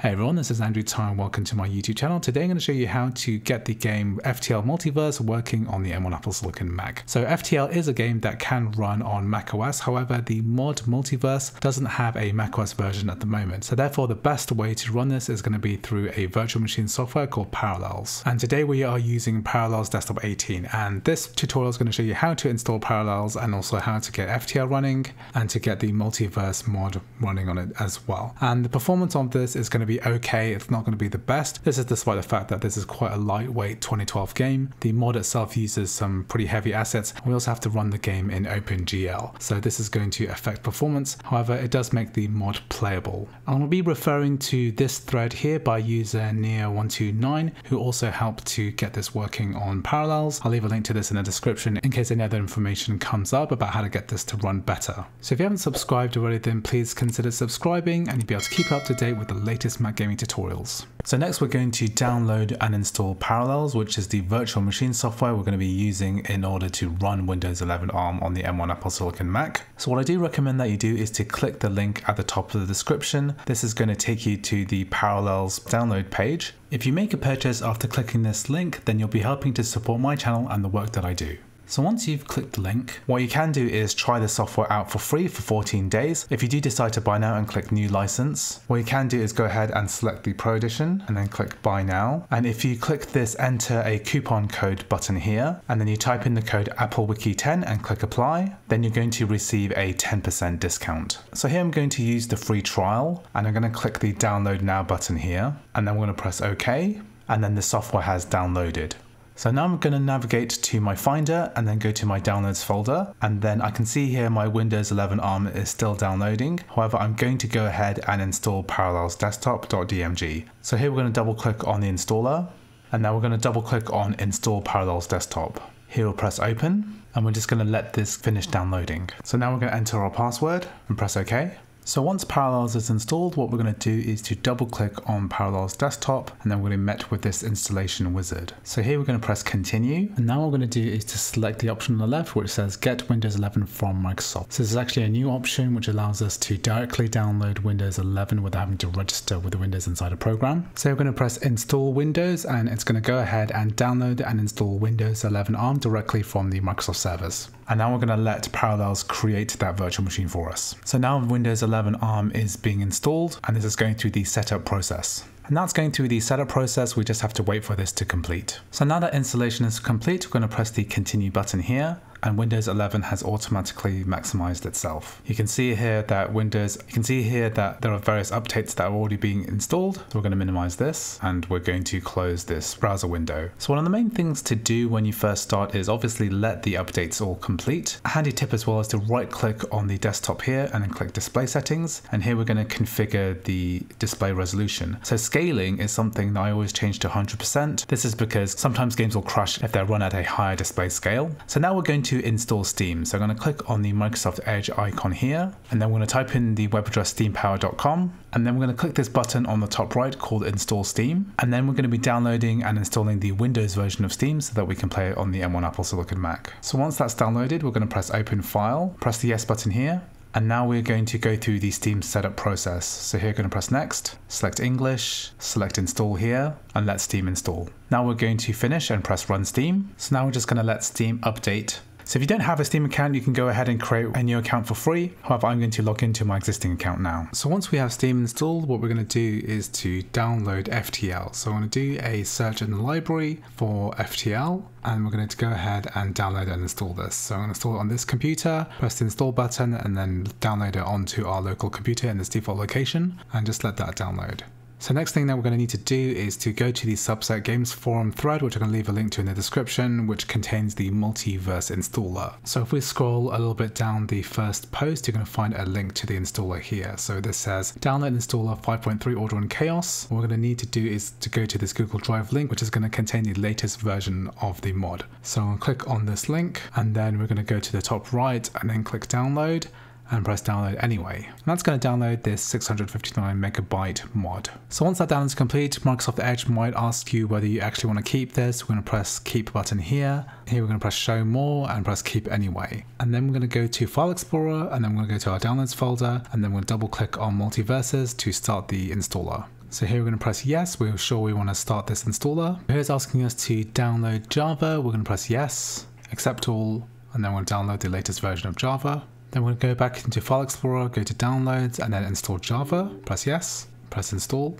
Hey everyone, this is Andrew Tsai and welcome to my YouTube channel. Today I'm going to show you how to get the game FTL Multiverse working on the M1 Apple Silicon Mac. So FTL is a game that can run on macOS, however the mod Multiverse doesn't have a macOS version at the moment. So therefore the best way to run this is going to be through a virtual machine software called Parallels. And today we are using Parallels Desktop 18 and this tutorial is going to show you how to install Parallels and also how to get FTL running and to get the Multiverse mod running on it as well. And the performance of this is going to be okay, it's not going to be the best. This is despite the fact that this is quite a lightweight 2012 game. The mod itself uses some pretty heavy assets. We also have to run the game in OpenGL, so this is going to affect performance. However, it does make the mod playable. Going to be referring to this thread here by user Neo129, who also helped to get this working on Parallels. I'll leave a link to this in the description in case any other information comes up about how to get this to run better. So if you haven't subscribed already, then please consider subscribing and you'll be able to keep up to date with the latest Mac gaming tutorials. So next we're going to download and install Parallels, which is the virtual machine software we're going to be using in order to run Windows 11 ARM on the M1 Apple Silicon Mac. So what I do recommend that you do is to click the link at the top of the description. This is going to take you to the Parallels download page. If you make a purchase after clicking this link, then you'll be helping to support my channel and the work that I do. So once you've clicked the link, what you can do is try the software out for free for 14 days. If you do decide to buy now and click new license, what you can do is go ahead and select the Pro Edition and then click buy now. And if you click this enter a coupon code button here, and then you type in the code AppleWiki10 and click apply, then you're going to receive a 10% discount. So here I'm going to use the free trial and I'm going to click the download now button here, and then we're going to press OK, and then the software has downloaded. So now I'm going to navigate to my Finder and then go to my Downloads folder. And then I can see here my Windows 11 ARM is still downloading. However, I'm going to go ahead and install Parallels Desktop.dmg. So here we're going to double click on the installer. And now we're going to double click on Install Parallels Desktop. Here we'll press Open. And we're just going to let this finish downloading. So now we're going to enter our password and press OK. So once Parallels is installed, what we're going to do is to double click on Parallels desktop and then we're going to be met with this installation wizard. So here we're going to press continue and now what we're going to do is to select the option on the left which says get Windows 11 from Microsoft. So this is actually a new option which allows us to directly download Windows 11 without having to register with the Windows Insider program. So we're going to press install Windows and it's going to go ahead and download and install Windows 11 ARM directly from the Microsoft servers. And now we're going to let Parallels create that virtual machine for us. So now Windows 11 ARM is being installed and this is going through the setup process. And that's going through the setup process, we just have to wait for this to complete. So now that installation is complete, we're going to press the continue button here and Windows 11 has automatically maximized itself. You can see here that Windows, you can see here that there are various updates that are already being installed. So we're going to minimize this and we're going to close this browser window. So one of the main things to do when you first start is obviously let the updates all complete. A handy tip as well is to right click on the desktop here and then click display settings. And here we're going to configure the display resolution. So scaling is something that I always change to 100%. This is because sometimes games will crash if they're run at a higher display scale. So now we're going to to install Steam. So I'm going to click on the Microsoft Edge icon here, and then we're going to type in the web address steampower.com, and then we're going to click this button on the top right called Install Steam, and then we're going to be downloading and installing the Windows version of Steam so that we can play it on the M1 Apple Silicon Mac. So once that's downloaded, we're going to press Open File, press the Yes button here, and now we're going to go through the Steam setup process. So here we're going to press next, select English, select install here, and let Steam install. Now we're going to finish and press run Steam. So now we're just going to let Steam update so if you don't have a Steam account, you can go ahead and create a new account for free. However, I'm going to log into my existing account now. So once we have Steam installed, what we're going to do is to download FTL. So I'm going to do a search in the library for FTL and we're going to go ahead and download and install this. So I'm going to install it on this computer, press the install button and then download it onto our local computer in this default location and just let that download. So next thing that we're going to need to do is to go to the Subset Games forum thread, which I'm going to leave a link to in the description, which contains the Multiverse installer. So if we scroll a little bit down the first post, you're going to find a link to the installer here. So this says download installer 5.3 Order and Chaos. What we're going to need to do is to go to this Google Drive link, which is going to contain the latest version of the mod. So I'll click on this link and then we're going to go to the top right and then click download and press download anyway. And that's going to download this 659 megabyte mod. So once that download is complete, Microsoft Edge might ask you whether you actually want to keep this. We're going to press keep button here. Here we're going to press show more and press keep anyway. And then we're going to go to File Explorer and then we're going to go to our downloads folder and then we'll double click on multiverses to start the installer. So here we're going to press yes, we're sure we want to start this installer. Here's asking us to download Java, we're going to press yes, accept all, and then we'll download the latest version of Java. Then we're going to go back into File Explorer, go to Downloads, and then install Java, press yes, press install.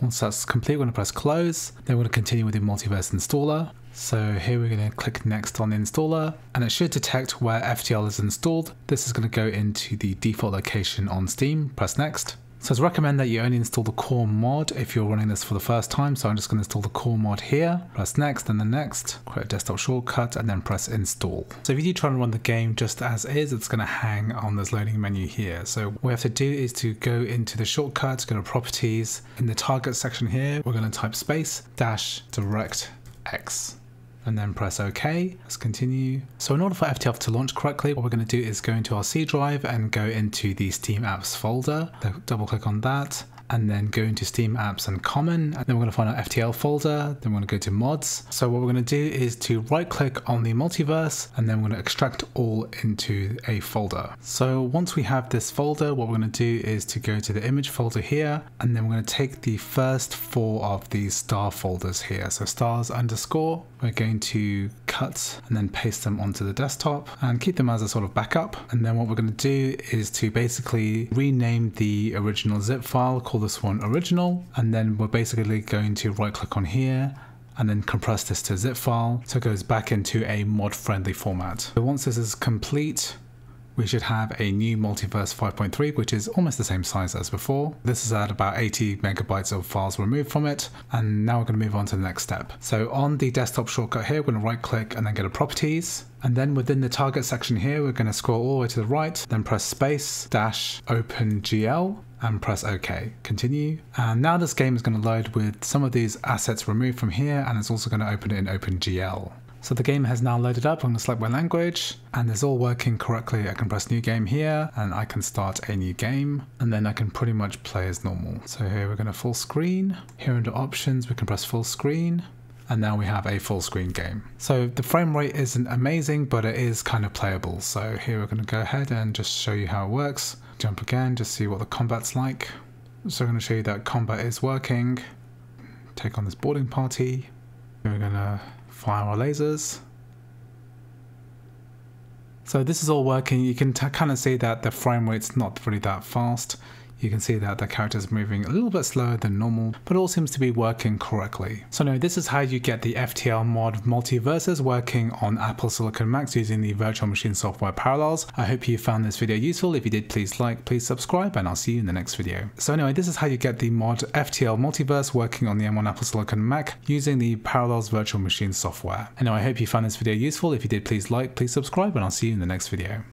Once that's complete, we're going to press close. Then we're going to continue with the Multiverse installer. So here we're going to click next on the installer and it should detect where FTL is installed. This is going to go into the default location on Steam. Press next. So it's recommend that you only install the core mod if you're running this for the first time. So I'm just going to install the core mod here, press next and then next, create a desktop shortcut and then press install. So if you do try and run the game just as is, it's going to hang on this loading menu here. So what we have to do is to go into the shortcut, go to properties. In the target section here, we're going to type space dash direct X and then press OK. Let's continue. So in order for FTL to launch correctly, what we're going to do is go into our C drive and go into the Steam apps folder. Double click on that and then go into Steam Apps and Common. And then we're going to find our FTL folder. Then we're going to go to Mods. So what we're going to do is to right click on the multiverse and then we're going to extract all into a folder. So once we have this folder, what we're going to do is to go to the image folder here and then we're going to take the first four of these star folders here. So stars underscore, we're going to cut and then paste them onto the desktop and keep them as a sort of backup. And then what we're going to do is to basically rename the original zip file call this one original and then we're basically going to right click on here and then compress this to a zip file so it goes back into a mod friendly format. So once this is complete we should have a new Multiverse 5.3 which is almost the same size as before. This is at about 80 megabytes of files removed from it and now we're going to move on to the next step. So on the desktop shortcut here we're going to right click and then go to properties and then within the target section here we're going to scroll all the way to the right then press space dash OpenGL and press OK. Continue. And now this game is going to load with some of these assets removed from here and it's also going to open it in OpenGL. So the game has now loaded up. I'm going to select my language and it's all working correctly. I can press new game here and I can start a new game and then I can pretty much play as normal. So here we're going to full screen. Here under options we can press full screen and now we have a full screen game. So the frame rate isn't amazing, but it is kind of playable. So here we're going to go ahead and just show you how it works. Jump again, just see what the combat's like. So I'm going to show you that combat is working. Take on this boarding party. We're going to fire our lasers. So this is all working. You can kind of see that the frame rate's not really that fast you can see that the character is moving a little bit slower than normal, but all seems to be working correctly. So now this is how you get the FTL mod Multiverses working on Apple Silicon Macs using the virtual machine software Parallels. I hope you found this video useful. If you did, please like, please subscribe, and I'll see you in the next video. So anyway, this is how you get the mod FTL Multiverse working on the M1 Apple Silicon Mac using the Parallels virtual machine software. Anyway, I hope you found this video useful. If you did, please like, please subscribe, and I'll see you in the next video.